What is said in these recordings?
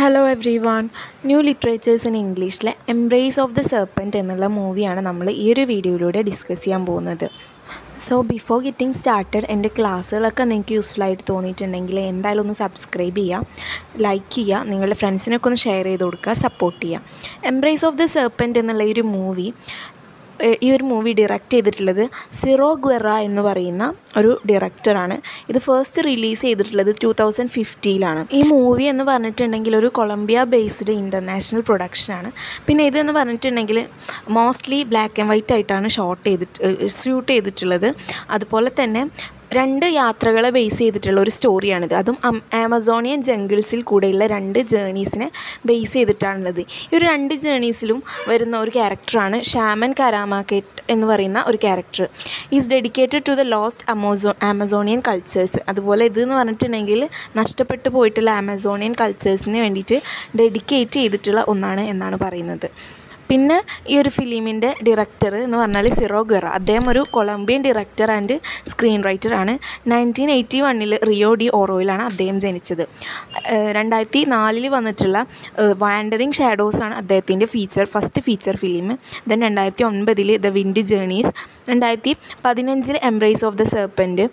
Hello everyone new literatures in ഇംഗ്ലീഷിലെ embrace of the serpent എന്നുള്ള മൂവിയാണ് നമ്മൾ ഈ ഒരു വീഡിയോയിലൂടെ ഡിസ്കസ് ചെയ്യാൻ പോകുന്നത്. സോ ബിഫോർ ഗെറ്റിംഗ് സ്റ്റാർട്ടഡ് എന്റെ ക്ലാസ്സുകളൊക്കെ നിങ്ങൾക്ക് യൂസ്ഫുൾ ആയിട്ട് തോന്നിയിട്ടുണ്ടെങ്കിൽ എന്തായാലും ഒന്ന് സബ്സ്ക്രൈബ് ചെയ്യുക ലൈക്ക് ചെയ്യുക നിങ്ങളുടെ ഫ്രണ്ട്സിനൊക്കെ ഒന്ന് ഷെയർ ചെയ്ത് കൊടുക്കുക സപ്പോർട്ട് ചെയ്യുക. എംബ്രേസ് ഓഫ് ദ സെർപ്പന്റ് എന്നുള്ള ഈ ഒരു മൂവി ഈ ഒരു മൂവി ഡിറക്റ്റ് ചെയ്തിട്ടുള്ളത് സിറോ ഗ്വെറ എന്ന് പറയുന്ന ഒരു ഡയറക്ടറാണ് ഇത് ഫസ്റ്റ് റിലീസ് ചെയ്തിട്ടുള്ളത് ടു തൗസൻഡ് ഫിഫ്റ്റിയിലാണ് ഈ മൂവി എന്ന് പറഞ്ഞിട്ടുണ്ടെങ്കിൽ ഒരു കൊളംബിയ ബേസ്ഡ് ഇന്റർനാഷണൽ പ്രൊഡക്ഷനാണ് പിന്നെ ഇതെന്ന് പറഞ്ഞിട്ടുണ്ടെങ്കിൽ മോസ്റ്റ്ലി ബ്ലാക്ക് ആൻഡ് വൈറ്റ് ആയിട്ടാണ് ഷോട്ട് ചെയ്തിട്ട് ഷൂട്ട് ചെയ്തിട്ടുള്ളത്. അതുപോലെ തന്നെ രണ്ട് യാത്രകളെ ബേസ് ചെയ്തിട്ടുള്ള ഒരു സ്റ്റോറിയാണിത് അതും ആമസോണിയൻ ജംഗിൾസിൽ കൂടെയുള്ള രണ്ട് ജേണീസിനെ ബേസ് ചെയ്തിട്ടാണുള്ളത്. ഈ ഒരു രണ്ട് ജേണീസിലും വരുന്ന ഒരു ക്യാരക്ടറാണ് ഷാമൻ കരാമാക്കേറ്റ് എന്ന് പറയുന്ന ഒരു character is dedicated to the lost അമോസോ Amazonian cultures അതുപോലെ ഇതെന്ന് പറഞ്ഞിട്ടുണ്ടെങ്കിൽ നഷ്ടപ്പെട്ടു പോയിട്ടുള്ള ആമസോണിയൻ കൾച്ചേഴ്സിന് വേണ്ടിയിട്ട് ഡെഡിക്കേറ്റ് ചെയ്തിട്ടുള്ള ഒന്നാണ് എന്നാണ് പറയുന്നത്. പിന്നെ ഈ ഒരു ഫിലിമിന്റെ ഡയറക്ടർ എന്ന് പറഞ്ഞാൽ സിറോ ഗെറ. അദ്ദേഹം ഒരു Colombian director and screenwriter ആണ്. നയന്റീൻ എയ്റ്റി വണ്ണിൽ റിയോ ഡി ഓറോയിലാണ് അദ്ദേഹം ജനിച്ചത്. രണ്ടായിരത്തി നാലിൽ വന്നിട്ടുള്ള വാൻഡറിങ് ഷാഡോസ് ആണ് അദ്ദേഹത്തിന്റെ feature first feature film then രണ്ടായിരത്തി ഒൻപതിൽ ദ വിൻഡ് ജേണീസ് രണ്ടായിരത്തി പതിനഞ്ചിൽ എംബ്രേസ് ഓഫ് ദ സെർപ്പന്റ്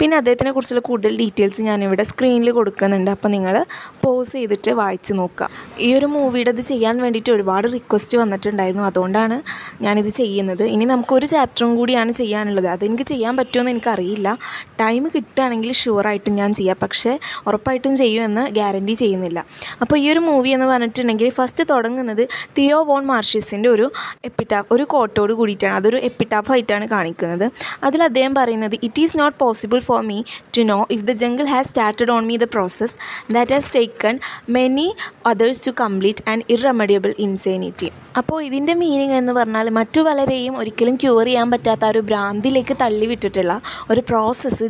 പിന്നെ അദ്ദേഹത്തിനെ കുറിച്ചുള്ള കൂടുതൽ ഡീറ്റെയിൽസ് ഞാനിവിടെ സ്ക്രീനിൽ കൊടുക്കുന്നുണ്ട്. അപ്പോൾ നിങ്ങൾ പോസ് ചെയ്തിട്ട് വായിച്ച് നോക്കുക. ഈ ഒരു മൂവിയുടെ ഇത് ചെയ്യാൻ വേണ്ടിയിട്ട് ഒരുപാട് റിക്വസ്റ്റ് വന്നിട്ടുണ്ടായിരുന്നു. അതുകൊണ്ടാണ് ഞാനിത് ചെയ്യുന്നത്. ഇനി നമുക്കൊരു ചാപ്റ്ററും കൂടിയാണ് ചെയ്യാനുള്ളത്. അതെനിക്ക് ചെയ്യാൻ പറ്റുമെന്ന് എനിക്കറിയില്ല. ടൈം കിട്ടുകയാണെങ്കിൽ ഷുവറായിട്ടും ഞാൻ ചെയ്യാം. പക്ഷേ ഉറപ്പായിട്ടും ചെയ്യുമെന്ന് ഗ്യാരണ്ടി ചെയ്യുന്നില്ല. അപ്പോൾ ഈ ഒരു മൂവി എന്ന് പറഞ്ഞിട്ടുണ്ടെങ്കിൽ ഫസ്റ്റ് തുടങ്ങുന്നത് തിയോ വോൺ മാർഷ്യസിന്റെ ഒരു എപ്പിറ്റാഫ് ഒരു കോട്ടോട് കൂടിയിട്ടാണ്. അതൊരു എപ്പിറ്റാഫായിട്ടാണ് കാണിക്കുന്നത്. അതിൽ അദ്ദേഹം പറയുന്നത് it is not possible for me to know if the jungle has started on me the process that has taken many others to complete an irremediable insanity. അപ്പോൾ ഇതിന്റെ മീനിങ് എന്ന് പറഞ്ഞാൽ മറ്റു പലരെയും ഒരിക്കലും ക്യൂർ ചെയ്യാൻ പറ്റാത്ത ഒരു ഭ്രാന്തിലേക്ക് തള്ളിവിട്ടിട്ടുള്ള ഒരു പ്രോസസ്സ്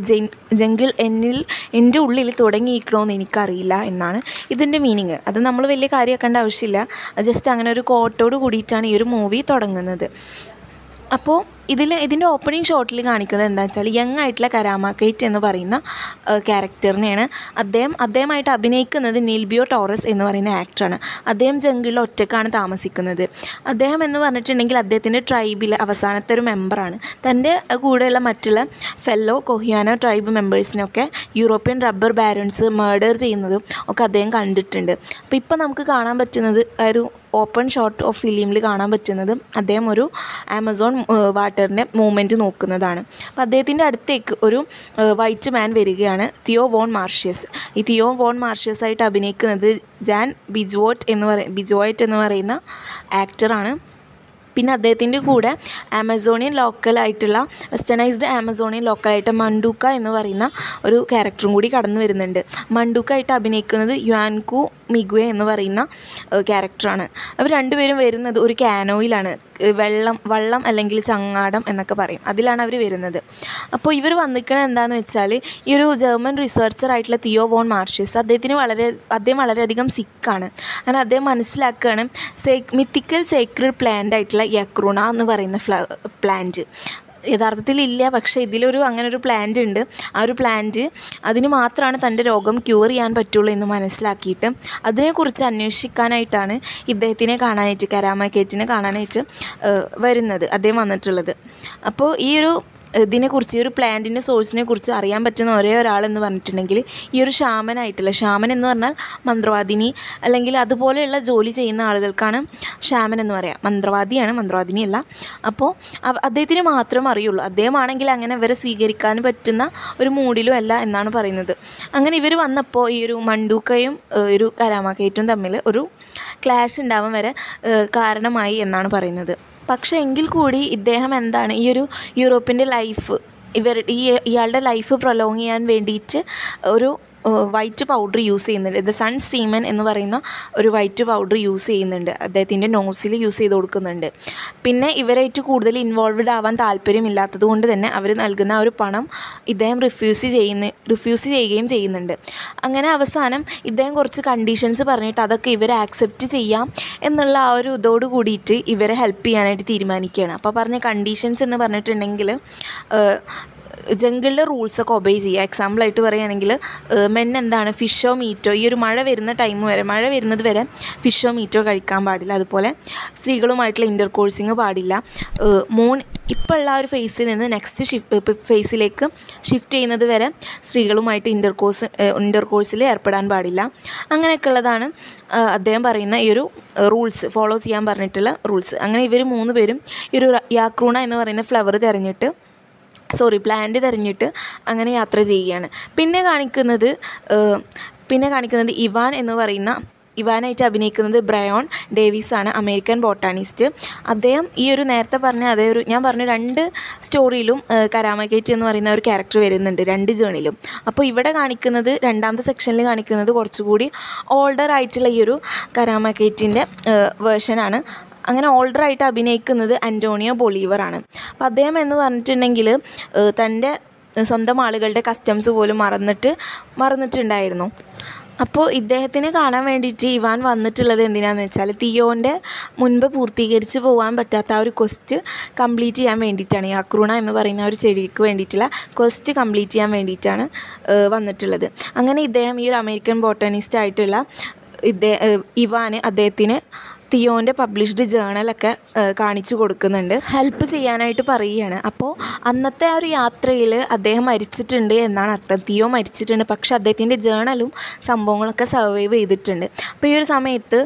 ജംഗിൾ എന്നിൽ എന്റെ ഉള്ളിൽ തുടങ്ങിയിരിക്കണമെന്ന് എനിക്കറിയില്ല എന്നാണ് ഇതിന്റെ മീനിങ് അത് നമ്മൾ വലിയ കാര്യമാക്കേണ്ട ആവശ്യമില്ല. ജസ്റ്റ് അങ്ങനെ ഒരു കോട്ടോട് കൂടിയിട്ടാണ് ഈ ഒരു മൂവി തുടങ്ങുന്നത്. അപ്പോൾ ഇതിൽ ഇതിന്റെ ഓപ്പണിംഗ് ഷോട്ടിൽ കാണിക്കുന്നത് എന്താ വെച്ചാൽ യങ് ആയിട്ടുള്ള കരാമ കെയ്റ്റ് എന്ന് പറയുന്ന ക്യാരക്ടറിനെയാണ് അദ്ദേഹം അദ്ദേഹമായിട്ട് അഭിനയിക്കുന്നത് നിൽബിയോ ടോറസ് എന്ന് പറയുന്ന ആക്ടറാണ് അദ്ദേഹം ജംഗിളിൽ ഒറ്റക്കാണ് താമസിക്കുന്നത്. അദ്ദേഹം എന്ന് പറഞ്ഞിട്ടുണ്ടെങ്കിൽ അദ്ദേഹത്തിന്റെ ട്രൈബിലെ അവസാനത്തെ ഒരു മെമ്പറാണ് തന്റെ കൂടെയുള്ള മറ്റുള്ള ഫെല്ലോ കൊഹിയാനോ ട്രൈബ് മെമ്പേഴ്സിനൊക്കെ യൂറോപ്യൻ റബ്ബർ ബാരൻസ് മേർഡർ ചെയ്യുന്നതും ഒക്കെ അദ്ദേഹം കണ്ടിട്ടുണ്ട്. അപ്പോൾ ഇപ്പോൾ നമുക്ക് കാണാൻ പറ്റുന്നത് ഒരു ഓപ്പൺ ഷോട്ട് ഓഫ് ഫിലിമിൽ കാണാൻ പറ്റുന്നത് അദ്ദേഹം ഒരു ആമസോൺ വാട്ടറിന്റെ മൂവ്മെന്റ് നോക്കുന്നതാണ്. അപ്പോൾ അദ്ദേഹത്തിന്റെ അടുത്തേക്ക് ഒരു വൈറ്റ് മാൻ വരികയാണ് തിയോ വോൺ മാർഷ്യസ് ഈ തിയോ വോൺ മാർഷ്യസ് ആയിട്ട് അഭിനയിക്കുന്നത് ജാൻ ബിജോട്ട് എന്ന് പറയ ബിജോയറ്റ് എന്ന് പറയുന്ന ആക്ടറാണ് പിന്നെ അദ്ദേഹത്തിന്റെ കൂടെ ആമസോണിയൻ ലോക്കലായിട്ടുള്ള വെസ്റ്റേണൈസ്ഡ് ആമസോണിയൻ ലോക്കലായിട്ട് മണ്ടൂക്ക എന്ന് പറയുന്ന ഒരു ക്യാരക്ടറും കൂടി കടന്നു വരുന്നുണ്ട്. മണ്ടൂക്ക ആയിട്ട് അഭിനയിക്കുന്നത് യുവാൻകു മിഗുയ എന്ന് പറയുന്ന ക്യാരക്ടറാണ്. അവർ രണ്ടുപേരും വരുന്നത് ഒരു കാനോയിലാണ് വെള്ളം വള്ളം അല്ലെങ്കിൽ ചങ്ങാടം എന്നൊക്കെ പറയും. അതിലാണ് അവർ വരുന്നത്. അപ്പോൾ ഇവർ വന്നിരിക്കണത് എന്താണെന്ന് വെച്ചാൽ ഈ ഒരു ജർമ്മൻ റിസർച്ചർ ആയിട്ടുള്ള തിയോ വോൺ മാർഷ്യസ് അദ്ദേഹത്തിന് വളരെ അദ്ദേഹം വളരെയധികം സിക്കാണ് അങ്ങനെ അദ്ദേഹം മനസ്സിലാക്കുകയാണ് സേ മിത്തിക്കൽ സേക്രഡ് പ്ലാന്റ് ആയിട്ടുള്ള യക്രൂണ എന്ന് പറയുന്ന ഫ്ല പ്ലാന്റ് യഥാർത്ഥത്തിൽ ഇല്ല. പക്ഷേ ഇതിലൊരു അങ്ങനെ ഒരു പ്ലാന്റ് ഉണ്ട്. ആ ഒരു പ്ലാന്റ് അതിന് മാത്രമാണ് തന്റെ രോഗം ക്യൂർ ചെയ്യാൻ പറ്റുള്ളൂ എന്ന് മനസ്സിലാക്കിയിട്ട് അതിനെക്കുറിച്ച് അന്വേഷിക്കാനായിട്ടാണ് ഇദ്ദേഹത്തിനെ കാണാനായിട്ട് കരാമ കേറ്റിനെ കാണാനായിട്ട് വരുന്നത് അദ്ദേഹം വന്നിട്ടുള്ളത്. അപ്പോൾ ഈ ഒരു ഇതിനെക്കുറിച്ച് ഈ ഒരു പ്ലാന്റിന്റെ സോഴ്സിനെ കുറിച്ച് അറിയാൻ പറ്റുന്ന ഒരേ ഒരാളെന്ന് പറഞ്ഞിട്ടുണ്ടെങ്കിൽ ഈ ഒരു ഷാമനായിട്ടുള്ള ഷാമൻ എന്ന് പറഞ്ഞാൽ മന്ത്രവാദിനി അല്ലെങ്കിൽ അതുപോലെയുള്ള ജോലി ചെയ്യുന്ന ആളുകൾക്കാണ് ഷാമൻ എന്ന് പറയാം. മന്ത്രവാദിയാണ് മന്ത്രവാദിനിയല്ല. അപ്പോൾ അദ്ദേഹത്തിന് മാത്രം അറിയുള്ളൂ. അദ്ദേഹമാണെങ്കിൽ അങ്ങനെ ഇവരെ സ്വീകരിക്കാൻ പറ്റുന്ന ഒരു മൂഡിലും അല്ല എന്നാണ് പറയുന്നത്. അങ്ങനെ ഇവർ വന്നപ്പോൾ ഈ ഒരു മണ്ടൂക്കയും ഒരു കരാമാക്കയറ്റും തമ്മിൽ ഒരു ക്ലാഷ് ഉണ്ടാവാൻ വരെ കാരണമായി എന്നാണ് പറയുന്നത്. പക്ഷേ എങ്കിൽ കൂടി ഇദ്ദേഹം എന്താണ് ഈ ഒരു യൂറോപ്പിന്റെ ലൈഫ് ഇവർ ഈ ഇയാളുടെ ലൈഫ് പ്രൊലോങ് ചെയ്യാൻ വേണ്ടിയിട്ട് ഒരു വൈറ്റ് പൗഡർ യൂസ് ചെയ്യുന്നുണ്ട്. ദ സൺ സീമൻ എന്ന് പറയുന്ന ഒരു വൈറ്റ് പൗഡർ യൂസ് ചെയ്യുന്നുണ്ട്. അദ്ദേഹത്തിന്റെ നോസിൽ യൂസ് ചെയ്ത് കൊടുക്കുന്നുണ്ട്. പിന്നെ ഇവരായിട്ട് കൂടുതൽ ഇൻവോൾവ്ഡ് ആവാൻ താല്പര്യമില്ലാത്തത് കൊണ്ട് തന്നെ അവർ നൽകുന്ന ഒരു പണം ഇദ്ദേഹം റിഫ്യൂസ് ചെയ്യുന്ന റിഫ്യൂസ് ചെയ്യുകയും ചെയ്യുന്നുണ്ട്. അങ്ങനെ അവസാനം ഇദ്ദേഹം കുറച്ച് കണ്ടീഷൻസ് പറഞ്ഞിട്ട് അതൊക്കെ ഇവർ ആക്സെപ്റ്റ് ചെയ്യാം എന്നുള്ള ആ ഒരു ഇതോട് കൂടിയിട്ട് ഇവരെ ഹെൽപ്പ് ചെയ്യാനായിട്ട് തീരുമാനിക്കുകയാണ്. അപ്പോൾ പറഞ്ഞ കണ്ടീഷൻസ് എന്ന് പറഞ്ഞിട്ടുണ്ടെങ്കിൽ ജംഗിളിൽ റൂൾസൊക്കെ ഒബേ ചെയ്യുക. എക്സാമ്പിളായിട്ട് പറയുകയാണെങ്കിൽ മെൻ എന്താണ്? ഫിഷോ മീറ്റോ ഈ ഒരു മഴ വരുന്ന ടൈം വരെ മഴ വരുന്നത് വരെ ഫിഷോ മീറ്റോ കഴിക്കാൻ പാടില്ല. അതുപോലെ സ്ത്രീകളുമായിട്ടുള്ള ഇന്റർ കോഴ്സിങ് പാടില്ല മൂൺ ഇപ്പോൾ ഉള്ള ഒരു ഫേസിൽ നിന്ന് നെക്സ്റ്റ് ഷിഫ്റ്റ് ഫേസിലേക്ക് ഷിഫ്റ്റ് ചെയ്യുന്നത് വരെ സ്ത്രീകളുമായിട്ട് ഇന്റർ കോഴ്സ് ഇന്റർ കോഴ്സിൽ ഏർപ്പെടാൻ പാടില്ല. അങ്ങനെയൊക്കെ ഉള്ളതാണ് അദ്ദേഹം പറയുന്ന ഈ ഒരു റൂൾസ് ഫോളോ ചെയ്യാൻ പറഞ്ഞിട്ടുള്ള റൂൾസ് അങ്ങനെ ഇവർ മൂന്ന് പേരും ഈ ഒരു യാക്രൂണ എന്ന് പറയുന്ന ഫ്ലവർ തിരഞ്ഞിട്ട് സോറി പ്ലാന്റ് തിരഞ്ഞിട്ട് അങ്ങനെ യാത്ര ചെയ്യുകയാണ്. പിന്നെ കാണിക്കുന്നത് പിന്നെ കാണിക്കുന്നത് ഇവാൻ എന്ന് പറയുന്ന ഇവാനായിട്ട് അഭിനയിക്കുന്നത് ബ്രയോൺ ഡേവിസ് ആണ് അമേരിക്കൻ ബോട്ടാണിസ്റ്റ്. അദ്ദേഹം ഈ ഒരു നേരത്തെ പറഞ്ഞ അതേ ഒരു ഞാൻ പറഞ്ഞ രണ്ട് സ്റ്റോറിയിലും കരാമക്കേറ്റ് എന്ന് പറയുന്ന ഒരു ക്യാരക്ടർ വരുന്നുണ്ട് രണ്ട് ജേണിലും. അപ്പോൾ ഇവിടെ കാണിക്കുന്നത് രണ്ടാമത്തെ സെക്ഷനിൽ കാണിക്കുന്നത് കുറച്ചുകൂടി ഓൾഡർ ആയിട്ടുള്ള ഈ ഒരു കരാമക്കേറ്റിന്റെ വേർഷനാണ് അങ്ങനെ ഓൾഡറായിട്ട് അഭിനയിക്കുന്നത് അന്റോണിയോ ബൊളീവറാണ്. അപ്പോൾ അദ്ദേഹം എന്ന് പറഞ്ഞിട്ടുണ്ടെങ്കിൽ തന്റെ സ്വന്തം ആളുകളുടെ കസ്റ്റംസ് പോലും മറന്നിട്ട് മറന്നിട്ടുണ്ടായിരുന്നു. അപ്പോൾ ഇദ്ദേഹത്തിനെ കാണാൻ വേണ്ടിയിട്ട് ഇവാൻ വന്നിട്ടുള്ളത് എന്തിനാന്ന് വെച്ചാൽ തിയോന്റെ മുൻപ് പൂർത്തീകരിച്ച് പോകാൻ പറ്റാത്ത ആ ഒരു ക്വസ്റ്റ് കംപ്ലീറ്റ് ചെയ്യാൻ വേണ്ടിയിട്ടാണ്. ഈ അക്രൂണ എന്ന് പറയുന്ന ഒരു ചെടിക്ക് വേണ്ടിയിട്ടുള്ള ക്വസ്റ്റ് കംപ്ലീറ്റ് ചെയ്യാൻ വേണ്ടിയിട്ടാണ് വന്നിട്ടുള്ളത്. അങ്ങനെ ഇദ്ദേഹം ഈ ഒരു അമേരിക്കൻ ബോട്ടണിസ്റ്റ് ആയിട്ടുള്ള ഇദ്ദേഹം ഇവാന് അദ്ദേഹത്തിന് തിയോന്റെ പബ്ലിഷ്ഡ് ജേണലൊക്കെ കാണിച്ചു കൊടുക്കുന്നുണ്ട്. ഹെൽപ്പ് ചെയ്യാനായിട്ട് പറയുകയാണ്. അപ്പോൾ അന്നത്തെ ആ ഒരു യാത്രയിൽ അദ്ദേഹം മരിച്ചിട്ടുണ്ട് എന്നാണ് അർത്ഥം. തിയോ മരിച്ചിട്ടുണ്ട്. പക്ഷേ അദ്ദേഹത്തിന്റെ ജേണലും സംഭവങ്ങളൊക്കെ സർവൈവ് ചെയ്തിട്ടുണ്ട്. അപ്പോൾ ഈ ഒരു സമയത്ത്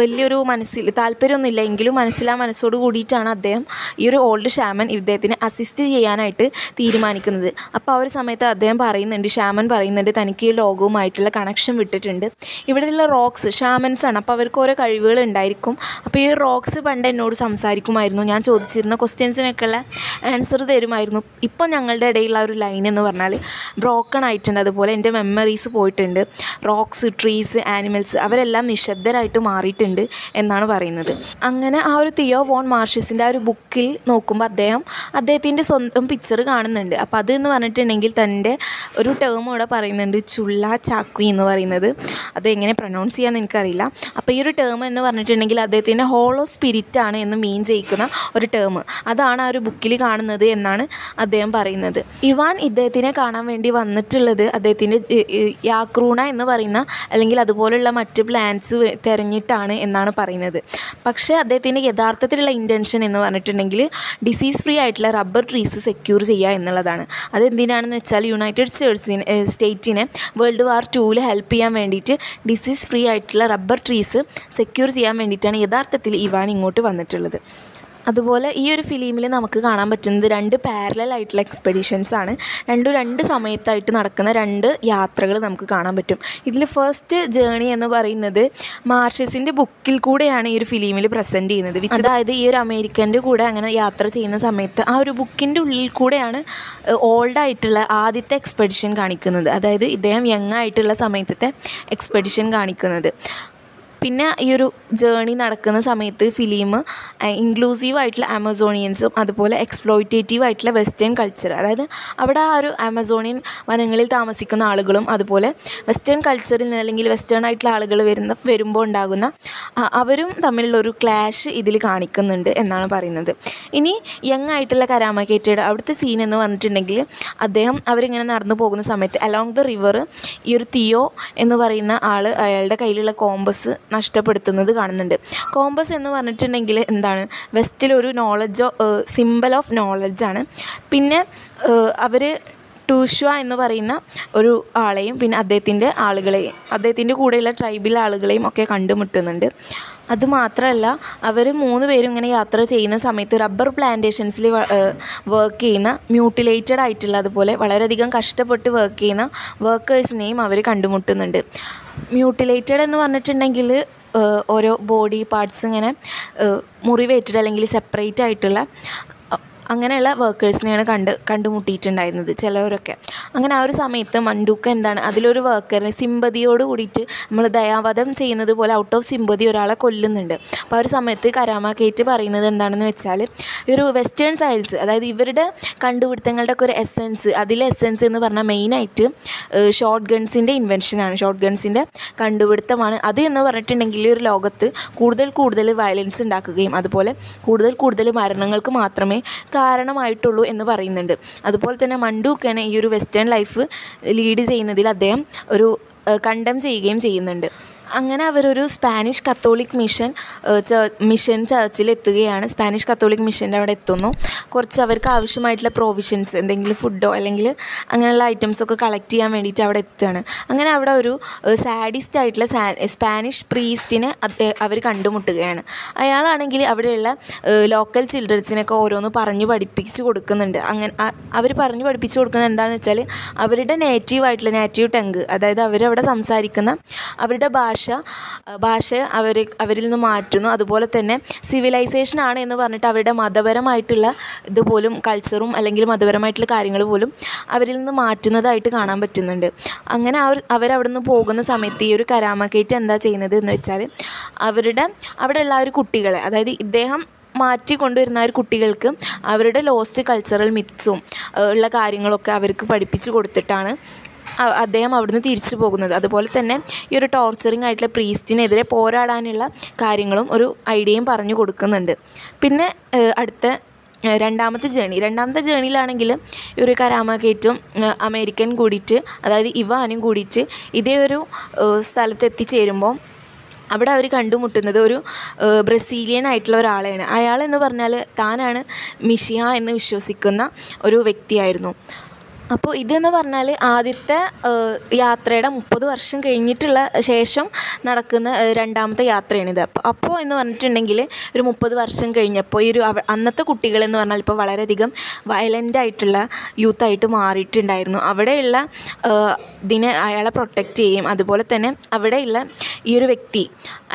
വലിയൊരു മനസ്സിൽ താല്പര്യമൊന്നുമില്ല. എങ്കിലും മനസ്സിലാ മനസ്സോട് കൂടിയിട്ടാണ് അദ്ദേഹം ഈ ഒരു ഓൾഡ് ഷാമൻ ഇദ്ദേഹത്തിനെ അസിസ്റ്റ് ചെയ്യാനായിട്ട് തീരുമാനിക്കുന്നത്. അപ്പോൾ ആ ഒരു സമയത്ത് അദ്ദേഹം പറയുന്നുണ്ട് ഷാമൻ പറയുന്നുണ്ട് തനിക്ക് ഈ ലോകവുമായിട്ടുള്ള കണക്ഷൻ വിട്ടിട്ടുണ്ട്. ഇവിടെയുള്ള റോക്സ് ഷാമൻസ് ആണ്. അപ്പോൾ അവർക്ക് ഓരോ കഴിവുകൾ ഉണ്ടായിരിക്കും. അപ്പോൾ ഈ റോക്സ് പണ്ട് എന്നോട് സംസാരിക്കുമായിരുന്നു. ഞാൻ ചോദിച്ചിരുന്ന ക്വസ്റ്റ്യൻസിനൊക്കെയുള്ള ആൻസർ തരുമായിരുന്നു. ഇപ്പോൾ ഞങ്ങളുടെ ഇടയിലുള്ള ഒരു ലൈൻ എന്ന് പറഞ്ഞാൽ ബ്രോക്കൺ ആയിട്ടുണ്ട്. അതുപോലെ എന്റെ മെമ്മറീസ് പോയിട്ടുണ്ട്. റോക്സ് ട്രീസ് ആനിമൽസ് അവരെല്ലാം നിശബ്ദരായിട്ട് മാറിയിട്ടുണ്ട് എന്നാണ് പറയുന്നത്. അങ്ങനെ ആ ഒരു തിയോ വോൺ മാർഷ്യസിന്റെ ആ ഒരു ബുക്കിൽ നോക്കുമ്പോൾ അദ്ദേഹം അദ്ദേഹത്തിന്റെ സ്വന്തം പിക്ചർ കാണുന്നുണ്ട്. അപ്പോൾ അത് എന്ന് പറഞ്ഞിട്ടുണ്ടെങ്കിൽ തന്റെ ഒരു ടേം ഇവിടെ പറയുന്നുണ്ട്. ചുള്ള ചാക്വി എന്ന് പറയുന്നത്. അത് എങ്ങനെ പ്രൊണൗൺസ് ചെയ്യാമെന്ന് എനിക്കറിയില്ല. അപ്പോൾ ഈ ഒരു ടേം എന്ന് പറഞ്ഞിട്ടുണ്ടെങ്കിൽ അദ്ദേഹത്തിന്റെ ഹോളോ സ്പിരിറ്റ് ആണ് എന്ന് മീൻ ചെയ്യിക്കുന്ന ഒരു ടേം അതാണ് ആ ഒരു ബുക്കിൽ കാണുന്നത് എന്നാണ് അദ്ദേഹം പറയുന്നത്. ഇവാൻ ഇദ്ദേഹത്തിനെ കാണാൻ വേണ്ടി വന്നിട്ടുള്ളത് അദ്ദേഹത്തിന്റെ യാക്രൂണ എന്ന് പറയുന്ന അല്ലെങ്കിൽ അതുപോലുള്ള മറ്റ് പ്ലാൻസ് തിരഞ്ഞിട്ടാണ് എന്നാണ് പറയുന്നത്. പക്ഷേ അദ്ദേഹത്തിന്റെ യഥാർത്ഥത്തിലുള്ള ഇന്റൻഷൻ എന്ന് പറഞ്ഞിട്ടുണ്ടെങ്കിൽ ഡിസീസ് ഫ്രീ ആയിട്ടുള്ള റബ്ബർ ട്രീസ് സെക്യൂർ ചെയ്യുക എന്നുള്ളതാണ്. അതെന്തിനാണെന്ന് വെച്ചാൽ യുണൈറ്റഡ് സ്റ്റേറ്റ്സിന് സ്റ്റേറ്റിനെ വേൾഡ് വാർ ടൂവിൽ ഹെൽപ്പ് ചെയ്യാൻ വേണ്ടിയിട്ട് ഡിസീസ് ഫ്രീ ആയിട്ടുള്ള റബ്ബർ ട്രീസ് സെക്യൂർ ചെയ്യാൻ വേണ്ടിയിട്ടാണ് യഥാർത്ഥത്തിൽ ഇവാൻ ഇങ്ങോട്ട് വന്നിട്ടുള്ളത്. അതുപോലെ ഈ ഒരു ഫിലിമിൽ നമുക്ക് കാണാൻ പറ്റുന്നത് രണ്ട് പാരലൽ ആയിട്ടുള്ള എക്സ്പെഡിഷൻസ് ആണ്. രണ്ടും രണ്ട് സമയത്തായിട്ട് നടക്കുന്ന രണ്ട് യാത്രകൾ നമുക്ക് കാണാൻ പറ്റും. ഇതിൽ ഫസ്റ്റ് ജേണി എന്ന് പറയുന്നത് മാർഷസിന്റെ ബുക്കിൽ കൂടെയാണ് ഈ ഒരു ഫിലിമിൽ പ്രസന്റ് ചെയ്യുന്നത്. അതായത് ഈ ഒരു അമേരിക്കന്റെ കൂടെ അങ്ങനെ യാത്ര ചെയ്യുന്ന സമയത്ത് ആ ഒരു ബുക്കിന്റെ ഉള്ളിൽ കൂടെയാണ് ഓൾഡ് ആയിട്ടുള്ള ആദ്യത്തെ എക്സ്പെഡിഷൻ കാണിക്കുന്നത്. അതായത് ഇദ്ദേഹം യങ് ആയിട്ടുള്ള സമയത്തെ എക്സ്പെഡിഷൻ കാണിക്കുന്നത്. പിന്നെ ഈ ഒരു ജേണി നടക്കുന്ന സമയത്ത് ഫിലിം ഇൻക്ലൂസീവ് ആയിട്ടുള്ള ആമസോണിയൻസും അതുപോലെ എക്സ്പ്ലോയിറ്റേറ്റീവ് ആയിട്ടുള്ള വെസ്റ്റേൺ കൾച്ചർ അതായത് അവിടെ ആ ഒരു ആമസോണിയൻ വനങ്ങളിൽ താമസിക്കുന്ന ആളുകളും അതുപോലെ വെസ്റ്റേൺ കൾച്ചറിൽ അല്ലെങ്കിൽ വെസ്റ്റേൺ ആയിട്ടുള്ള ആളുകൾ വരുന്ന വരുമ്പോൾ ഉണ്ടാകുന്ന അവരും തമ്മിലുള്ള ഒരു ക്ലാഷ് ഇതിൽ കാണിക്കുന്നുണ്ട് എന്നാണ് പറയുന്നത്. ഇനി യങ് ആയിട്ടുള്ള കരാമക്കേറ്റയുടെ അവിടുത്തെ സീൻ എന്ന് പറഞ്ഞിട്ടുണ്ടെങ്കിൽ അദ്ദേഹം അവരിങ്ങനെ നടന്നു പോകുന്ന സമയത്ത് അലോങ് ദ റിവർ ഈ ഒരു തിയോ എന്ന് പറയുന്ന ആൾ അയാളുടെ കയ്യിലുള്ള കോമ്പസ് നഷ്ടപ്പെടുത്തുന്നത് കാണുന്നുണ്ട്. കോമ്പസ് എന്ന് പറഞ്ഞിട്ടുണ്ടെങ്കിൽ എന്താണ്? വെസ്റ്റിലൊരു നോളജോ സിമ്പിൾ ഓഫ് നോളജാണ് പിന്നെ അവർ ടൂഷ്വ എന്ന് പറയുന്ന ഒരു ആളെയും പിന്നെ അദ്ദേഹത്തിന്റെ ആളുകളെയും അദ്ദേഹത്തിന്റെ കൂടെയുള്ള ട്രൈബിലെ ആളുകളെയും ഒക്കെ കണ്ടുമുട്ടുന്നുണ്ട്. അതുമാത്രമല്ല അവർ മൂന്ന് പേരും ഇങ്ങനെ യാത്ര ചെയ്യുന്ന സമയത്ത് റബ്ബർ പ്ലാന്റേഷൻസിൽ വർക്ക് ചെയ്യുന്ന മ്യൂട്ടിലേറ്റഡ് ആയിട്ടുള്ള അതുപോലെ വളരെയധികം കഷ്ടപ്പെട്ട് വർക്ക് ചെയ്യുന്ന വർക്കേഴ്സിനെയും അവർ കണ്ടുമുട്ടുന്നുണ്ട്. മ്യൂട്ടിലേറ്റഡ് എന്ന് പറഞ്ഞിട്ടുണ്ടെങ്കിൽ ഓരോ ബോഡി പാർട്സ് ഇങ്ങനെ മുറിവേറ്റിട്ട് അല്ലെങ്കിൽ സെപ്പറേറ്റ് ആയിട്ടുള്ള അങ്ങനെയുള്ള വർക്കേഴ്സിനെയാണ് കണ്ട് കണ്ടുമുട്ടിയിട്ടുണ്ടായിരുന്നത് ചിലവരൊക്കെ. അങ്ങനെ ആ ഒരു സമയത്ത് മണ്ടൂക്ക എന്താണ് അതിലൊരു വർക്കറിനെ സിമ്പതിയോട് കൂടിയിട്ട് നമ്മൾ ദയാവധം ചെയ്യുന്നത് പോലെ ഔട്ട് ഓഫ് സിമ്പതി ഒരാളെ കൊല്ലുന്നുണ്ട്. അപ്പോൾ ആ ഒരു സമയത്ത് കരാമ കേറ്റ് പറയുന്നത് എന്താണെന്ന് വെച്ചാൽ ഒരു വെസ്റ്റേൺ സയൻസ് അതായത് ഇവരുടെ കണ്ടുപിടുത്തങ്ങളുടെ ഒക്കെ ഒരു എസെൻസ് അതിലെ എസെൻസ് എന്ന് പറഞ്ഞാൽ മെയിനായിട്ട് ഷോർട്ട് ഗൺസിന്റെ ഇൻവെൻഷനാണ് ഷോർട്ട് ഗൺസിന്റെ കണ്ടുപിടുത്തമാണ്. അത് എന്ന് പറഞ്ഞിട്ടുണ്ടെങ്കിൽ ഒരു ലോകത്ത് കൂടുതൽ കൂടുതൽ വയലൻസ് ഉണ്ടാക്കുകയും അതുപോലെ കൂടുതൽ കൂടുതൽ മരണങ്ങൾക്ക് മാത്രമേ കാരണമായിട്ടുള്ളൂ എന്ന് പറയുന്നുണ്ട്. അതുപോലെ തന്നെ മണ്ടൂക്കനെ ഈ ഒരു വെസ്റ്റേൺ ലൈഫ് ലീഡ് ചെയ്യുന്നതിൽ അദ്ദേഹം ഒരു കണ്ടം ചെയ്യുകയും ചെയ്യുന്നുണ്ട്. അങ്ങനെ അവരൊരു സ്പാനിഷ് കത്തോലിക് മിഷൻ മിഷൻ ചർച്ചിൽ എത്തുകയാണ്. സ്പാനിഷ് കത്തോലിക് മിഷന്റെ അവിടെ എത്തുന്നു. കുറച്ച് അവർക്ക് ആവശ്യമായിട്ടുള്ള പ്രൊവിഷൻസ് എന്തെങ്കിലും ഫുഡോ അല്ലെങ്കിൽ അങ്ങനെയുള്ള ഐറ്റംസൊക്കെ കളക്ട് ചെയ്യാൻ വേണ്ടിയിട്ട് അവിടെ എത്തുകയാണ്. അങ്ങനെ അവിടെ ഒരു സാഡിസ്റ്റ് ആയിട്ടുള്ള സ്പാനിഷ് പ്രീസ്റ്റിനെ അവർ കണ്ടുമുട്ടുകയാണ്. അയാളാണെങ്കിൽ അവിടെയുള്ള ലോക്കൽ ചിൽഡ്രൻസിനൊക്കെ ഓരോന്ന് പറഞ്ഞു പഠിപ്പിച്ചു കൊടുക്കുന്നുണ്ട്. അങ്ങനെ അവർ പറഞ്ഞു പഠിപ്പിച്ചു കൊടുക്കുന്നത് എന്താണെന്ന് വെച്ചാൽ അവരുടെ നേറ്റീവ് ആയിട്ടുള്ള നേറ്റീവ് ടങ്ക് അതായത് അവരവിടെ സംസാരിക്കുന്ന അവരുടെ ഭാഷ ഭാഷ ഭാഷ അവർ അവരിൽ നിന്ന് മാറ്റുന്നു. അതുപോലെ തന്നെ സിവിലൈസേഷൻ ആണ് എന്ന് പറഞ്ഞിട്ട് അവരുടെ മതപരമായിട്ടുള്ള ഇതുപോലും കൾച്ചറും അല്ലെങ്കിൽ മതപരമായിട്ടുള്ള കാര്യങ്ങൾ പോലും അവരിൽ നിന്ന് മാറ്റുന്നതായിട്ട് കാണാൻ പറ്റുന്നുണ്ട്. അങ്ങനെ അവർ അവരവിടെ നിന്ന് പോകുന്ന സമയത്ത് ഈ ഒരു കരാമക്കേറ്റ് എന്താ ചെയ്യുന്നത് എന്ന് വെച്ചാൽ അവരുടെ അവിടെയുള്ള ഉള്ള ഒരു കുട്ടികളെ അതായത് ഇദ്ദേഹം മാറ്റി കൊണ്ടുവരുന്ന ഒരു കുട്ടികൾക്ക് അവരുടെ ലോസ്റ്റ് കൾച്ചറൽ മിത്സും ഉള്ള കാര്യങ്ങളൊക്കെ അവർക്ക് പഠിപ്പിച്ചു കൊടുത്തിട്ടാണ് അദ്ദേഹം അവിടുന്ന് തിരിച്ചു പോകുന്നത്. അതുപോലെ തന്നെ ഈ ഒരു ടോർച്ചറിങ് ആയിട്ടുള്ള പ്രീസ്റ്റിനെതിരെ പോരാടാനുള്ള കാര്യങ്ങളും ഒരു ഐഡിയയും പറഞ്ഞു കൊടുക്കുന്നുണ്ട്. പിന്നെ അടുത്ത രണ്ടാമത്തെ ജേണി രണ്ടാമത്തെ ജേണിയിലാണെങ്കിൽ ഒരു കരാമക്കേറ്റും അമേരിക്കൻ കൂടിയിട്ട് അതായത് ഇവാനും കൂടിയിട്ട് ഇതേ ഒരു സ്ഥലത്ത് എത്തിച്ചേരുമ്പോൾ അവിടെ അവർ കണ്ടുമുട്ടുന്നത് ഒരു ബ്രസീലിയൻ ആയിട്ടുള്ള ഒരാളെയാണ്. അയാളെന്ന് പറഞ്ഞാൽ താനാണ് മിഷിയ എന്ന് വിശ്വസിക്കുന്ന ഒരു വ്യക്തിയായിരുന്നു. അപ്പോൾ ഇതെന്ന് പറഞ്ഞാൽ ആദ്യത്തെ യാത്രയുടെ മുപ്പത് വർഷം കഴിഞ്ഞിട്ടുള്ള ശേഷം നടക്കുന്ന രണ്ടാമത്തെ യാത്രയാണിത്. അപ്പോൾ അപ്പോൾ എന്ന് പറഞ്ഞിട്ടുണ്ടെങ്കിൽ ഒരു മുപ്പത് വർഷം കഴിഞ്ഞപ്പോൾ ഈ ഒരു അന്നത്തെ കുട്ടികളെന്ന് പറഞ്ഞാൽ ഇപ്പോൾ വളരെയധികം വയലന്റ് ആയിട്ടുള്ള യൂത്തായിട്ട് മാറിയിട്ടുണ്ടായിരുന്നു. അവിടെയുള്ള ഇതിനെ അയാളെ പ്രൊട്ടക്റ്റ് ചെയ്യും. അതുപോലെ തന്നെ അവിടെയുള്ള ഈ ഒരു വ്യക്തി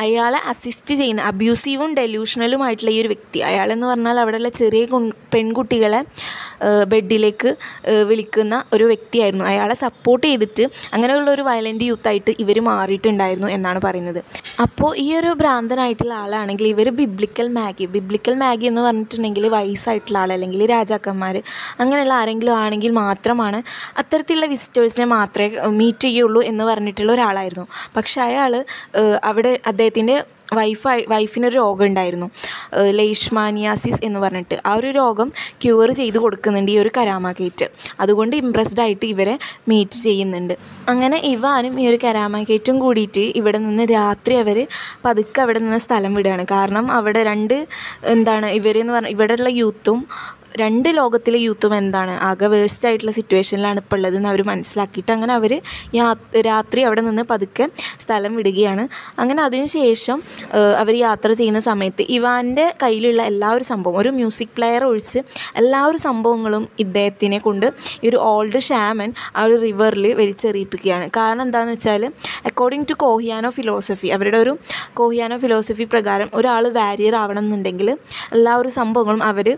അയാളെ അസിസ്റ്റ് ചെയ്യുന്ന അബ്യൂസീവും ഡെലൂഷണലുമായിട്ടുള്ള ഈ ഒരു വ്യക്തി അയാളെന്ന് പറഞ്ഞാൽ അവിടെയുള്ള ചെറിയ പെൺകുട്ടികളെ ബെഡിലേക്ക് വിളിക്കുന്ന ഒരു വ്യക്തിയായിരുന്നു. അയാളെ സപ്പോർട്ട് ചെയ്തിട്ട് അങ്ങനെയുള്ള ഒരു വയലന്റ് യൂത്തായിട്ട് ഇവർ മാറിയിട്ടുണ്ടായിരുന്നു എന്നാണ് പറയുന്നത്. അപ്പോൾ ഈ ഒരു ഭ്രാന്തനായിട്ടുള്ള ആളാണെങ്കിൽ ഇവർ ബിബ്ലിക്കൽ മാഗി ബിബ്ലിക്കൽ മാഗി എന്ന് പറഞ്ഞിട്ടുണ്ടെങ്കിൽ വയസ്സായിട്ടുള്ള ആൾ അല്ലെങ്കിൽ രാജാക്കന്മാർ അങ്ങനെയുള്ള ആരെങ്കിലും ആണെങ്കിൽ മാത്രമാണ് അത്തരത്തിലുള്ള വിസിറ്റേഴ്സിനെ മാത്രമേ മീറ്റ് ചെയ്യുള്ളൂ എന്ന് പറഞ്ഞിട്ടുള്ള ഒരാളായിരുന്നു. പക്ഷേ അയാൾ അവിടെ അദ്ദേഹത്തിന്റെ വൈഫായി വൈഫിനൊരു രോഗം ഉണ്ടായിരുന്നു ലേഷ്മാനിയാസിസ് എന്ന് പറഞ്ഞിട്ട്. ആ ഒരു രോഗം ക്യൂർ ചെയ്ത് കൊടുക്കുന്നുണ്ട് ഈ ഒരു കരാമക്കേറ്റ് അതുകൊണ്ട് ഇമ്പ്രസ്ഡ് ആയിട്ട് ഇവരെ മീറ്റ് ചെയ്യുന്നുണ്ട്. അങ്ങനെ ഇവാനും ഈ ഒരു കരാമക്കേറ്റും കൂടിയിട്ട് ഇവിടെ നിന്ന് രാത്രി അവർ പതുക്കെ അവിടെ നിന്ന് സ്ഥലം വിടുകയാണ്. കാരണം അവിടെ രണ്ട് എന്താണ് ഇവരെന്ന് പറഞ്ഞാൽ ഇവിടെയുള്ള യൂത്തും രണ്ട് ലോകത്തിലെ യൂത്തും എന്താണ്? ആകെ വേഴ്സ്റ്റ് ആയിട്ടുള്ള സിറ്റുവേഷനിലാണ് ഇപ്പോൾ ഉള്ളതെന്ന് അവർ മനസ്സിലാക്കിയിട്ട് അങ്ങനെ അവർ രാത്രി അവിടെ നിന്ന് പതുക്കെ സ്ഥലം വിടുകയാണ്. അങ്ങനെ അതിനുശേഷം അവർ യാത്ര ചെയ്യുന്ന സമയത്ത് ഇവാന്റെ കയ്യിലുള്ള എല്ലാ ഒരു സംഭവം ഒരു മ്യൂസിക് പ്ലെയർ ഒഴിച്ച് എല്ലാ ഒരു സംഭവങ്ങളും ഇദ്ദേഹത്തിനെ കൊണ്ട് ഈ ഒരു ഓൾഡ് ഷാമൻ ആ ഒരു റിവറിൽ വലിച്ചെറിയിപ്പിക്കുകയാണ്. കാരണം എന്താണെന്ന് വെച്ചാൽ അക്കോർഡിംഗ് ടു കോഹിയാനോ ഫിലോസഫി അവരുടെ ഒരു കോഹിയാനോ ഫിലോസഫി പ്രകാരം ഒരാൾ വാരിയർ ആവണം എന്നുണ്ടെങ്കിൽ എല്ലാ ഒരു സംഭവങ്ങളും അവർ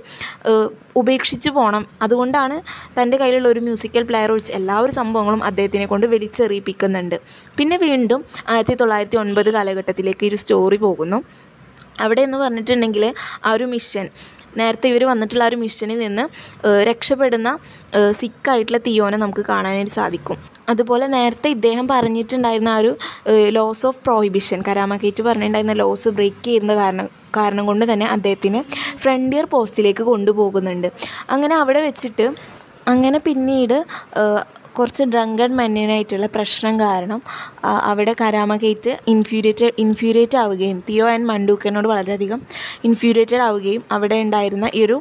ഉപേക്ഷിച്ച് പോകണം അതുകൊണ്ടാണ് തന്റെ കയ്യിലുള്ള ഒരു മ്യൂസിക്കൽ പ്ലെയർ ഒഴിച്ച് എല്ലാ ഒരു സംഭവങ്ങളും അദ്ദേഹത്തിനെ കൊണ്ട് വലിച്ചെറിയിപ്പിക്കുന്നുണ്ട്. പിന്നെ വീണ്ടും ആയിരത്തി തൊള്ളായിരത്തി ഒൻപത് കാലഘട്ടത്തിലേക്ക് ഒരു സ്റ്റോറി പോകുന്നു. അവിടെ എന്ന് പറഞ്ഞിട്ടുണ്ടെങ്കിൽ ആ ഒരു മിഷൻ നേരത്തെ ഇവർ വന്നിട്ടുള്ള ആ ഒരു മിഷനിൽ നിന്ന് രക്ഷപ്പെടുന്ന സിക്കായിട്ടുള്ള തിയോനെ നമുക്ക് കാണാനായിട്ട് സാധിക്കും. അതുപോലെ നേരത്തെ ഇദ്ദേഹം പറഞ്ഞിട്ടുണ്ടായിരുന്ന ആ ഒരു ലോസ് ഓഫ് പ്രോഹിബിഷൻ കരാമക്കേറ്റ് പറഞ്ഞിട്ടുണ്ടായിരുന്ന ലോസ് ബ്രേക്ക് ചെയ്യുന്ന കാരണം കാരണം കൊണ്ട് തന്നെ അദ്ദേഹത്തിന് ഫ്രണ്ടിയർ പോസ്റ്റിലേക്ക് കൊണ്ടുപോകുന്നുണ്ട്. അങ്ങനെ അവിടെ വെച്ചിട്ട് അങ്ങനെ പിന്നീട് കുറച്ച് ഡ്രങ്കൺ മെന്നിനായിട്ടുള്ള പ്രശ്നം കാരണം അവിടെ കരാമകേറ്റ് ഇൻഫ്യൂരിയേറ്റ് ആവുകയും തിയോ ആൻഡ് മണ്ടൂക്കനോട് വളരെയധികം ഇൻഫ്യൂരിയേറ്റഡ് ആവുകയും അവിടെ ഉണ്ടായിരുന്ന ഈ ഒരു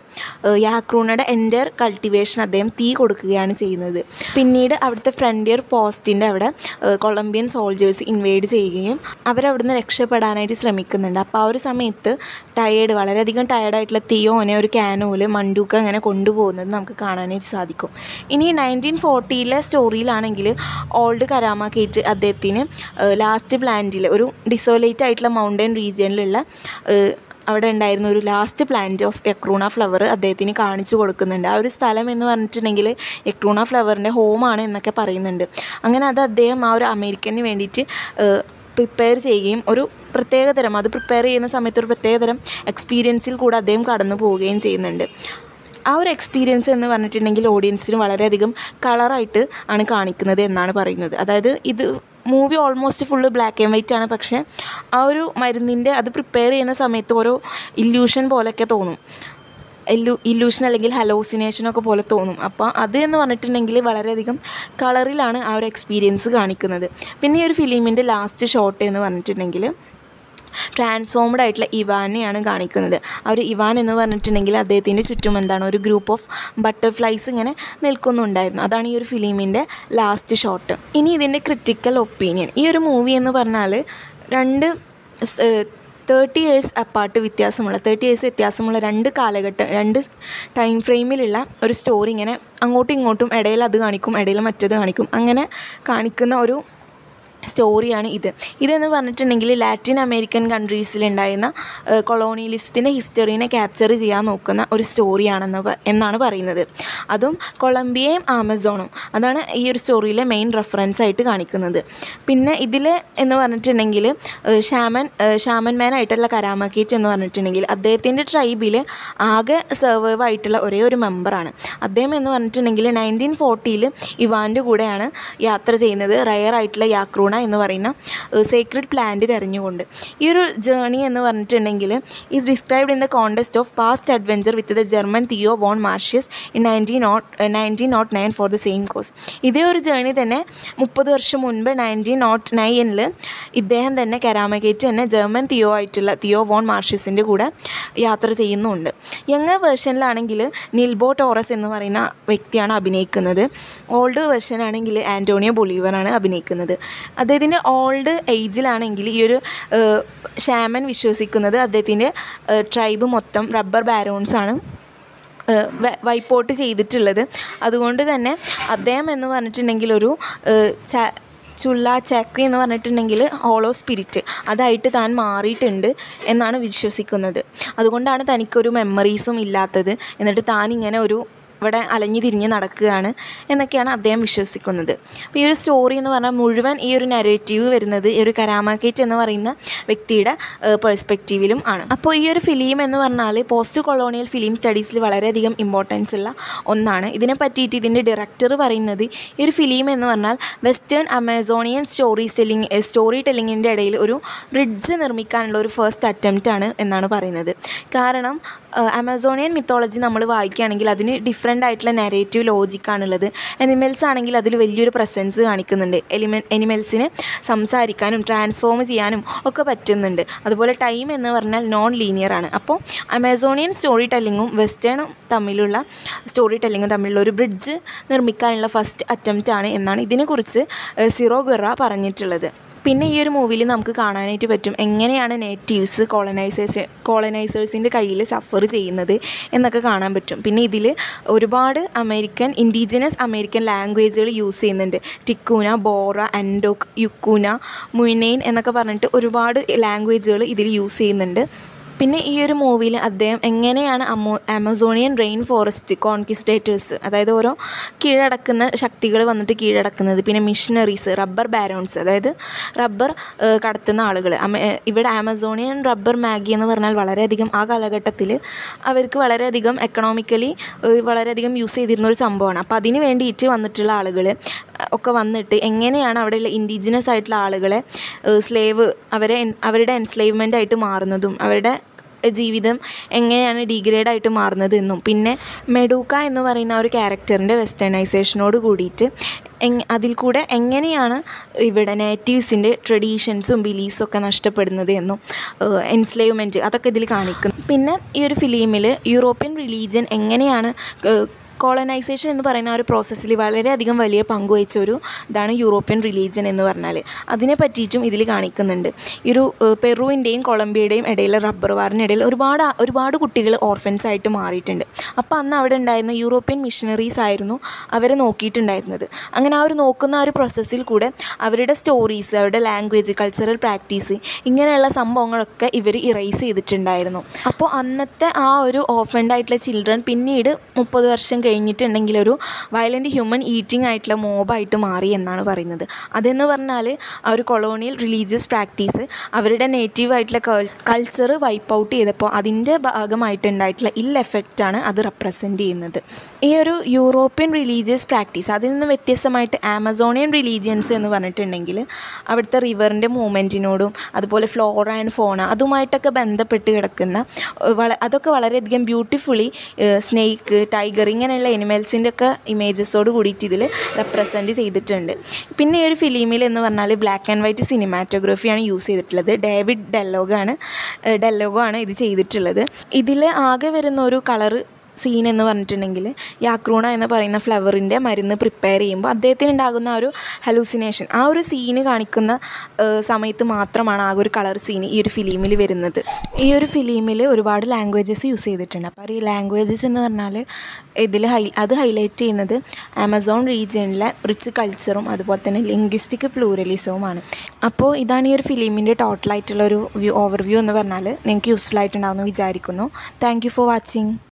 യാക്രൂണയുടെ എന്റർ കൾട്ടിവേഷൻ അദ്ദേഹം തീ കൊടുക്കുകയാണ് ചെയ്യുന്നത്. പിന്നീട് അവിടുത്തെ ഫ്രണ്ടിയർ പോസ്റ്റിന്റെ അവിടെ കൊളംബിയൻ സോൾജേഴ്സ് ഇൻവേഡ് ചെയ്യുകയും അവരവിടുന്ന് രക്ഷപ്പെടാനായിട്ട് ശ്രമിക്കുന്നുണ്ട്. അപ്പോൾ ആ ഒരു സമയത്ത് ടയേർഡ് വളരെയധികം ടയേർഡായിട്ടുള്ള തിയോനെ ഒരു ക്യാനോയിൽ മണ്ടൂക്ക അങ്ങനെ കൊണ്ടുപോകുന്നത് നമുക്ക് കാണാനായിട്ട് സാധിക്കും. ഇനി നയന്റീൻ ഫോർട്ടിയിലെ സ്റ്റോറിയിലാണെങ്കിൽ ഓൾഡ് കരാമ കേറ്റ് അദ്ദേഹത്തിന് ലാസ്റ്റ് പ്ലാന്റിൽ ഒരു ഡിസോലേറ്റ് ആയിട്ടുള്ള മൗണ്ടൻ റീജിയനിലുള്ള അവിടെ ഉണ്ടായിരുന്ന ഒരു last plant of yakruna flower അദ്ദേഹത്തിന് കാണിച്ചു കൊടുക്കുന്നുണ്ട്. ആ ഒരു സ്ഥലം എന്ന് പറഞ്ഞിട്ടുണ്ടെങ്കിൽ എക്രൂണ ഫ്ലവറിന്റെ ഹോമാണ് എന്നൊക്കെ പറയുന്നുണ്ട്. അങ്ങനെ അത് അദ്ദേഹം ആ ഒരു അമേരിക്കന് വേണ്ടിയിട്ട് പ്രിപ്പയർ ചെയ്യുകയും ഒരു പ്രത്യേകതരം അത് പ്രിപ്പയർ ചെയ്യുന്ന സമയത്ത് ഒരു പ്രത്യേകതരം എക്സ്പീരിയൻസിൽ കൂടെ അദ്ദേഹം കടന്നു പോവുകയും ചെയ്യുന്നുണ്ട്. ആ ഒരു എക്സ്പീരിയൻസ് എന്ന് പറഞ്ഞിട്ടുണ്ടെങ്കിൽ ഓഡിയൻസിന് വളരെയധികം കളറായിട്ട് ആണ് കാണിക്കുന്നത് എന്നാണ് പറയുന്നത്. അതായത് ഇത് movie almost full black and white ആണ്. പക്ഷേ ആ ഒരു മരുന്നിന്റെ അത് പ്രിപ്പയർ ചെയ്യുന്ന സമയത്ത് ഓരോ ഇല്യൂഷൻ പോലെയൊക്കെ തോന്നും. ഇല്ലു ഇല്യൂഷൻ അല്ലെങ്കിൽ ഹലോസിനേഷനൊക്കെ പോലെ തോന്നും. അപ്പോൾ അത് എന്ന് പറഞ്ഞിട്ടുണ്ടെങ്കിൽ വളരെയധികം കളറിലാണ് ആ ഒരു എക്സ്പീരിയൻസ് കാണിക്കുന്നത്. പിന്നെ ഈ ഒരു ഫിലിമിന്റെ ലാസ്റ്റ് ഷോട്ട് എന്ന് പറഞ്ഞിട്ടുണ്ടെങ്കിൽ ട്രാൻസ്ഫോംഡ് ആയിട്ടുള്ള ഇവാനെയാണ് കാണിക്കുന്നത്. ഒരു ഇവാൻ എന്ന് പറഞ്ഞിട്ടുണ്ടെങ്കിൽ അദ്ദേഹത്തിന്റെ ചുറ്റും എന്താണ് ഒരു ഗ്രൂപ്പ് ഓഫ് ബട്ടർഫ്ലൈസ് ഇങ്ങനെ നിൽക്കുന്നുണ്ടായിരുന്നു. അതാണ് ഈ ഒരു ഫിലിമിന്റെ ലാസ്റ്റ് ഷോട്ട് ഇനി ഇതിന്റെ ക്രിട്ടിക്കൽ ഒപ്പീനിയൻ ഈ ഒരു മൂവി എന്ന് പറഞ്ഞാൽ രണ്ട് തേർട്ടി ഇയേഴ്സ് അപ്പാർട്ട് വ്യത്യാസമുള്ള തേർട്ടി ഇയേഴ്സ് വ്യത്യാസമുള്ള രണ്ട് കാലഘട്ടം രണ്ട് ടൈം ഫ്രെയിമിലുള്ള ഒരു സ്റ്റോറി ഇങ്ങനെ അങ്ങോട്ടും ഇങ്ങോട്ടും ഇടയിൽ അത് കാണിക്കും ഇടയിൽ മറ്റത് കാണിക്കും അങ്ങനെ കാണിക്കുന്ന ഒരു സ്റ്റോറിയാണ് ഇത്. ഇതെന്ന് പറഞ്ഞിട്ടുണ്ടെങ്കിൽ ലാറ്റിൻ അമേരിക്കൻ കൺട്രീസിലുണ്ടായിരുന്ന കൊളോണിയലിസത്തിന്റെ ഹിസ്റ്ററീനെ ക്യാപ്ചർ ചെയ്യാൻ നോക്കുന്ന ഒരു സ്റ്റോറിയാണെന്ന് എന്നാണ് പറയുന്നത്. അതും കൊളംബിയയും ആമസോണും. അതാണ് ഈ ഒരു സ്റ്റോറിയിലെ മെയിൻ റെഫറൻസ് ആയിട്ട് കാണിക്കുന്നത്. പിന്നെ ഇതിൽ എന്ന് പറഞ്ഞിട്ടുണ്ടെങ്കിൽ ഷാമൻ ഷാമൻ മാൻ ആയിട്ടുള്ള കരാമക്കേറ്റ് എന്ന് പറഞ്ഞിട്ടുണ്ടെങ്കിൽ അദ്ദേഹത്തിന്റെ ട്രൈബിൽ ആകെ സെർവൈവ് ആയിട്ടുള്ള ഒരേ ഒരു മെമ്പറാണ്. അദ്ദേഹം എന്ന് പറഞ്ഞിട്ടുണ്ടെങ്കിൽ നയന്റീൻ ഫോർട്ടിയിൽ ഇവാന്റെ കൂടെയാണ് യാത്ര ചെയ്യുന്നത്. റയർ ആയിട്ടുള്ള യാക്രൂണ എന്ന് പറയുന്ന സേക്രഡ് പ്ലാന്റ് തിരഞ്ഞുകൊണ്ട്. ഈ ഒരു ജേണി എന്ന് പറഞ്ഞിട്ടുണ്ടെങ്കിൽ is described in the context of past adventure with the German Theo von Martius in nineteen naught nineteen naught nine four the same course ഇതേ ഒരു ജേണി തന്നെ മുപ്പത് വർഷം മുൻപ് നയന്റീൻ നോട്ട് നയനിൽ ഇദ്ദേഹം തന്നെ കരാമഗേറ്റ് തന്നെ ജർമ്മൻ തിയോ ആയിട്ടുള്ള തിയോ വോൺ മാർഷ്യസിന്റെ കൂടെ യാത്ര ചെയ്യുന്നുണ്ട്. യങ് വേർഷനിലാണെങ്കിൽ നിൽബോ ടോറസ് എന്ന് പറയുന്ന വ്യക്തിയാണ് അഭിനയിക്കുന്നത്. ഓൾഡ് വേർഷനാണെങ്കിൽ ആന്റോണിയോ ബൊളീവറാണ് അഭിനയിക്കുന്നത്. അദ്ദേഹത്തിന്റെ ഓൾഡ് ഏജിലാണെങ്കിൽ ഈ ഒരു ഷാമൻ വിശ്വസിക്കുന്നത് അദ്ദേഹത്തിന്റെ ട്രൈബ് മൊത്തം റബ്ബർ ബാരോൺസ് ആണ് വൈപ്പ് ചെയ്തിട്ടുള്ളത്. അതുകൊണ്ട് തന്നെ അദ്ദേഹം എന്ന് പറഞ്ഞിട്ടുണ്ടെങ്കിൽ ഒരു ചുള്ള ചാക്കു എന്ന് പറഞ്ഞിട്ടുണ്ടെങ്കിൽ ഹോളോ സ്പിരിറ്റ് അതായിട്ട് താൻ മാറിയിട്ടുണ്ട് എന്നാണ് വിശ്വസിക്കുന്നത്. അതുകൊണ്ടാണ് തനിക്കൊരു മെമ്മറീസും ഇല്ലാത്തത്. എന്നിട്ട് താൻ ഇങ്ങനെ ഒരു ഇവിടെ അലഞ്ഞു തിരിഞ്ഞ് നടക്കുകയാണ് എന്നൊക്കെയാണ് അദ്ദേഹം വിശ്വസിക്കുന്നത്. അപ്പോൾ ഈ ഒരു സ്റ്റോറി എന്ന് പറഞ്ഞാൽ മുഴുവൻ ഈ ഒരു നരേറ്റീവ് വരുന്നത് ഈ ഒരു കരാമാക്കേറ്റ് എന്ന് പറയുന്ന വ്യക്തിയുടെ പെർസ്പെക്റ്റീവിലും ആണ്. അപ്പോൾ ഈ ഒരു ഫിലിം എന്ന് പറഞ്ഞാൽ പോസ്റ്റ് കൊളോണിയൽ ഫിലിം സ്റ്റഡീസിൽ വളരെയധികം ഇമ്പോർട്ടൻസ് ഉള്ള ഒന്നാണ്. ഇതിനെ പറ്റിയിട്ട് ഇതിന്റെ ഡയറക്ടർ പറയുന്നത് ഈ ഒരു ഫിലിം എന്ന് പറഞ്ഞാൽ western Amazonian story selling story ടെല്ലിങ്ങിന്റെ ഇടയിൽ ഒരു ബ്രിഡ്ജ് നിർമ്മിക്കാനുള്ള ഒരു ഫസ്റ്റ് അറ്റംപ്റ്റ് ആണ് എന്നാണ് പറയുന്നത്. കാരണം അമസോണിയൻ മിത്തോളജി നമ്മൾ വായിക്കുകയാണെങ്കിൽ അതിന് ഡിഫറെന്റ് ആയിട്ടുള്ള നെറേറ്റീവ് ലോജിക്കാണുള്ളത് എനിമൽസ് ആണെങ്കിൽ അതിൽ വലിയൊരു പ്രസൻസ് കാണിക്കുന്നുണ്ട്. എലിമെ എനിമൽസിന് സംസാരിക്കാനും ട്രാൻസ്ഫോം ചെയ്യാനും ഒക്കെ പറ്റുന്നുണ്ട്. അതുപോലെ ടൈം എന്ന് പറഞ്ഞാൽ നോൺ ലീനിയർ ആണ്. അപ്പോൾ ആമസോണിയൻ സ്റ്റോറി ടെല്ലിങ്ങും വെസ്റ്റേണും തമ്മിലുള്ള സ്റ്റോറി ടെല്ലിങ്ങും തമ്മിലുള്ള ഒരു ബ്രിഡ്ജ് നിർമ്മിക്കാനുള്ള ഫസ്റ്റ് അറ്റംപ്റ്റ് ആണ് എന്നാണ് ഇതിനെക്കുറിച്ച് സിറോ ഗുറ പറഞ്ഞിട്ടുള്ളത്. പിന്നെ ഈ ഒരു മൂവിയിൽ നമുക്ക് കാണാനായിട്ട് പറ്റും എങ്ങനെയാണ് നേറ്റീവ്സ് കോളനൈസേഷൻ കോളനൈസേഴ്സിന്റെ കയ്യിൽ സഫർ ചെയ്യുന്നത് എന്നൊക്കെ കാണാൻ പറ്റും. പിന്നെ ഇതിൽ ഒരുപാട് അമേരിക്കൻ ഇൻഡിജിനസ് അമേരിക്കൻ ലാംഗ്വേജുകൾ യൂസ് ചെയ്യുന്നുണ്ട്. ടിക്കൂന ബോറ അൻഡോക്ക് യുക്കൂന മുയിനെയിൻ എന്നൊക്കെ പറഞ്ഞിട്ട് ഒരുപാട് ലാംഗ്വേജുകൾ ഇതിൽ യൂസ് ചെയ്യുന്നുണ്ട്. പിന്നെ ഈ ഒരു മൂവിയിൽ അദ്ദേഹം എങ്ങനെയാണ് അമോ ആമസോണിയൻ റെയിൻ ഫോറസ്റ്റ് കോൺകിസ്റ്റേറ്റേഴ്സ് അതായത് ഓരോ കീഴടക്കുന്ന ശക്തികൾ വന്നിട്ട് കീഴടക്കുന്നത്. പിന്നെ മിഷനറീസ് റബ്ബർ ബാരോൺസ് അതായത് റബ്ബർ കടത്തുന്ന ആളുകൾ ഇവിടെ ആമസോണിയൻ റബ്ബർ മാഗി എന്ന് പറഞ്ഞാൽ വളരെയധികം ആ കാലഘട്ടത്തിൽ അവർക്ക് വളരെയധികം എക്കണോമിക്കലി വളരെയധികം യൂസ് ചെയ്തിരുന്ന ഒരു സംഭവമാണ്. അപ്പോൾ അതിന് വേണ്ടിയിട്ട് വന്നിട്ടുള്ള ആളുകൾ ഒക്കെ വന്നിട്ട് എങ്ങനെയാണ് അവിടെയുള്ള ഇൻഡിജിനസ് ആയിട്ടുള്ള ആളുകളെ സ്ലേവ് അവരെ അവരുടെ എൻസ്ലേവ്മെന്റ് ആയിട്ട് മാറുന്നതും അവരുടെ ജീവിതം എങ്ങനെയാണ് ഡീഗ്രേഡ് ആയിട്ട് മാറുന്നത് എന്നും. പിന്നെ മെഡൂക്ക എന്ന് പറയുന്ന ഒരു ക്യാരക്ടറിന്റെ വെസ്റ്റേണൈസേഷനോട് കൂടിയിട്ട് അതിൽ കൂടെ എങ്ങനെയാണ് ഇവിടെ നേറ്റീവ്സിന്റെ ട്രഡീഷൻസും ബിലീഫ്സും ഒക്കെ നഷ്ടപ്പെടുന്നത് എന്നും എൻസ്ലേവ്മെന്റ് അതൊക്കെ ഇതിൽ കാണിക്കുന്നു. പിന്നെ ഈ ഒരു ഫിലിമിൽ യൂറോപ്യൻ റിലീജിയൻ എങ്ങനെയാണ് കോളനൈസേഷൻ എന്ന് പറയുന്ന ആ ഒരു പ്രോസസ്സിൽ വളരെയധികം വലിയ പങ്ക് വഹിച്ച ഒരു ഇതാണ് യൂറോപ്യൻ റിലീജിയൻ എന്ന് പറഞ്ഞാൽ അതിനെ പറ്റിയിട്ടും ഇതിൽ കാണിക്കുന്നുണ്ട്. ഈ ഒരു പെറുവിന്റെയും കൊളംബിയയുടെയും ഇടയിൽ റബ്ബർ വാറിനിടയിൽ ഒരുപാട് ഒരുപാട് കുട്ടികൾ ഓർഫൻസ് ആയിട്ട് മാറിയിട്ടുണ്ട്. അപ്പോൾ അന്ന് അവിടെ ഉണ്ടായിരുന്ന യൂറോപ്യൻ മിഷനറീസ് ആയിരുന്നു അവരെ നോക്കിയിട്ടുണ്ടായിരുന്നത്. അങ്ങനെ ആ ഒരു നോക്കുന്ന ആ ഒരു പ്രോസസ്സിൽ കൂടെ അവരുടെ സ്റ്റോറീസ് അവരുടെ ലാംഗ്വേജ് കൾച്ചറൽ പ്രാക്ടീസ് ഇങ്ങനെയുള്ള സംഭവങ്ങളൊക്കെ ഇവർ ഇറേസ് ചെയ്തിട്ടുണ്ടായിരുന്നു. അപ്പോൾ അന്നത്തെ ആ ഒരു ഓഫൻഡ് ആയിട്ടുള്ള ചിൽഡ്രൻ പിന്നീട് മുപ്പത് വർഷം കഴിഞ്ഞിട്ടുണ്ടെങ്കിൽ ഒരു വയലന്റ് ഹ്യൂമൻ ഈറ്റിംഗ് ആയിട്ടുള്ള മോബായിട്ട് മാറി എന്നാണ് പറയുന്നത്. അതെന്ന് പറഞ്ഞാൽ ആ ഒരു കൊളോണിയൽ റിലീജിയസ് പ്രാക്ടീസ് അവരുടെ നേറ്റീവ് ആയിട്ടുള്ള കൾച്ചർ വൈപ്പ് ഔട്ട് ചെയ്തപ്പോൾ അതിന്റെ ഭാഗമായിട്ടുണ്ടായിട്ടുള്ള ഇൽ എഫക്റ്റാണ് അത് റെപ്രസെന്റ് ചെയ്യുന്നത്. ഈ ഒരു യൂറോപ്യൻ റിലീജിയസ് പ്രാക്ടീസ് അതിൽ നിന്ന് വ്യത്യസ്തമായിട്ട് ആമസോണിയൻ റിലീജിയൻസ് എന്ന് പറഞ്ഞിട്ടുണ്ടെങ്കിൽ അവിടുത്തെ റിവറിന്റെ മൂവ്മെന്റിനോടും അതുപോലെ ഫ്ലോറ ആൻഡ് ഫോണ അതുമായിട്ടൊക്കെ ബന്ധപ്പെട്ട് കിടക്കുന്ന അതൊക്കെ വളരെയധികം ബ്യൂട്ടിഫുള്ളി സ്നേക്ക് ടൈഗർ ഇങ്ങനെയുള്ള എനിമൽസിന്റെ ഒക്കെ ഇമേജസോട് കൂടിയിട്ട് ഇതിൽ റെപ്രസെന്റ് ചെയ്തിട്ടുണ്ട്. പിന്നെ ഈ ഒരു ഫിലിമിൽ എന്ന് പറഞ്ഞാൽ ബ്ലാക്ക് ആൻഡ് വൈറ്റ് സിനിമാറ്റോഗ്രഫിയാണ് യൂസ് ചെയ്തിട്ടുള്ളത്. ഡേവിഡ് ഡെല്ലോഗാണ് ഡെല്ലോഗോ ആണ് ഇത് ചെയ്തിട്ടുള്ളത്. ഇതിൽ ആകെ വരുന്ന ഒരു കളറ് സീൻ എന്ന് പറഞ്ഞിട്ടുണ്ടെങ്കിൽ യാക്രൂണ എന്ന് പറയുന്ന ഫ്ലവറിന്റെ മരുന്ന് പ്രിപ്പയർ ചെയ്യുമ്പോൾ അദ്ദേഹത്തിന് ഉണ്ടാകുന്ന ഒരു ഹലൂസിനേഷൻ ആ ഒരു സീന് കാണിക്കുന്ന സമയത്ത് മാത്രമാണ് ആ ഒരു കളർ സീൻ ഈ ഒരു ഫിലിമിൽ വരുന്നത്. ഈ ഒരു ഫിലിമിൽ ഒരുപാട് ലാംഗ്വേജസ് യൂസ് ചെയ്തിട്ടുണ്ട്. അപ്പോൾ ഈ ലാംഗ്വേജസ് എന്ന് പറഞ്ഞാൽ ഇതിൽ ഹൈ അത് ഹൈലൈറ്റ് ചെയ്യുന്നത് ആമസോൺ റീജിയനിലെ റിച്ച് കൾച്ചറും അതുപോലെ തന്നെ ലിംഗ്വിസ്റ്റിക് പ്ലൂറലിസവുമാണ് അപ്പോൾ ഇതാണ് ഈ ഒരു ഫിലിമിന്റെ ടോട്ടലായിട്ടുള്ള ഒരു വ്യൂ ഓവർവ്യൂ എന്ന് പറഞ്ഞാൽ നിങ്ങൾക്ക് യൂസ്ഫുൾ ആയിട്ടുണ്ടാവുമെന്ന് വിചാരിക്കുന്നു. Thank for watching